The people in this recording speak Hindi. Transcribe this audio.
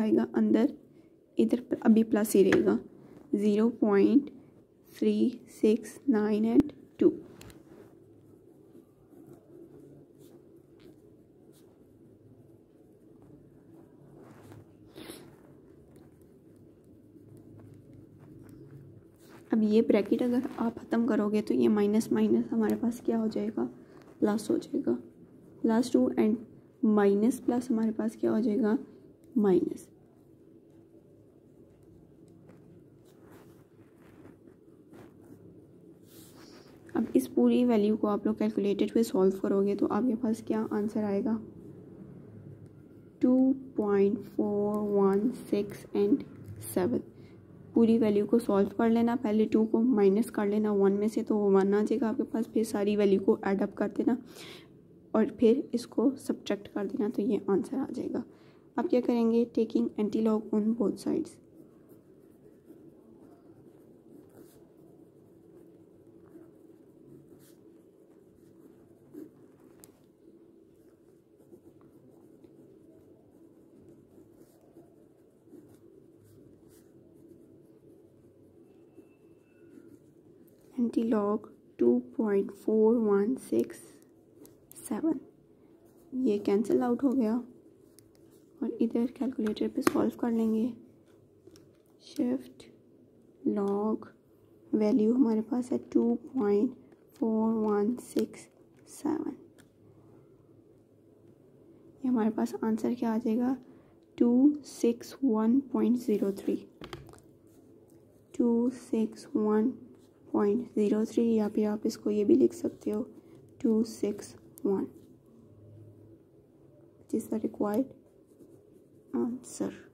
आएगा अंदर, इधर अभी प्लस ही रहेगा। Zero point three six nine and two अब ये ब्रैकेट अगर आप ख़त्म करोगे तो ये माइनस माइनस हमारे पास क्या हो जाएगा? प्लस हो जाएगा। Plus two and minus plus हमारे पास क्या हो जाएगा? माइनस अब इस पूरी वैल्यू को आप लोग कैलकुलेटेड पे सॉल्व करोगे तो आपके पास क्या आंसर आएगा? Two point four one six and seven पूरी वैल्यू को सॉल्व कर लेना, पहले टू को माइनस कर लेना वन में से तो वो वन आ जाएगा आपके पास, फिर सारी वैल्यू को एडअप कर देना और फिर इसको सब्ट्रैक्ट कर देना तो ये आंसर आ जाएगा। अब क्या करेंगे? Taking anti log on both sides anti log two point four one six seven ये कैंसिल आउट हो गया। और इधर कैलकुलेटर पे सॉल्व कर लेंगे। शिफ्ट लॉग वैल्यू हमारे पास है two point four one six seven ये हमारे पास आंसर क्या आ जाएगा? Two six one point zero three two six one point zero three या फिर आप इसको ये भी लिख सकते हो two six one the required answer